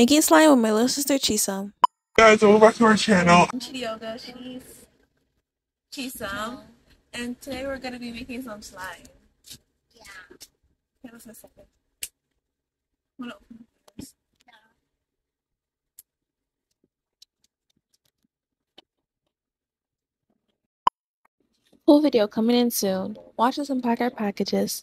Making slime with my little sister Chisom. Guys, welcome back to our channel. I'm Chidiogo, she's Chisom, and today we're gonna be making some slime. Yeah. Give us a second. I'm gonna open this. Full video coming in soon. Watch us unpack our packages.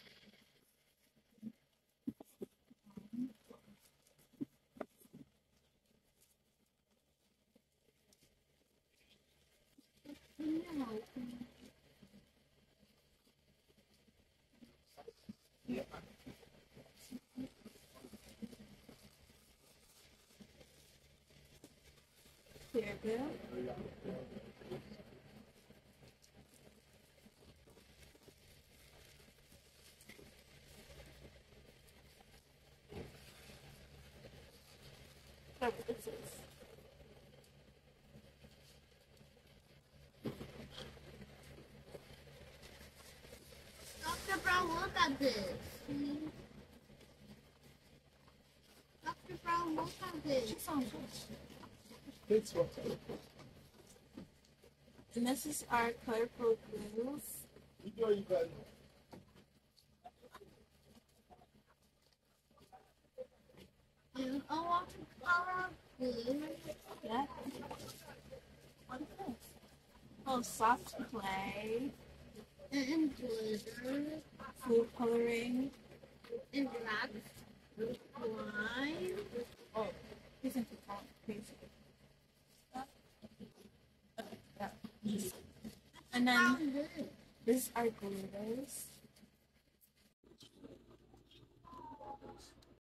There we go. This is. Dr. Brown, look at this. Dr. Brown, look at this. And this is our colorful glues. You I want to color blue. Yeah. What is this? Oh, soft clay, And glitter. Food coloring. And black. Lime. Oh, these are crazy. And then this is our glitters.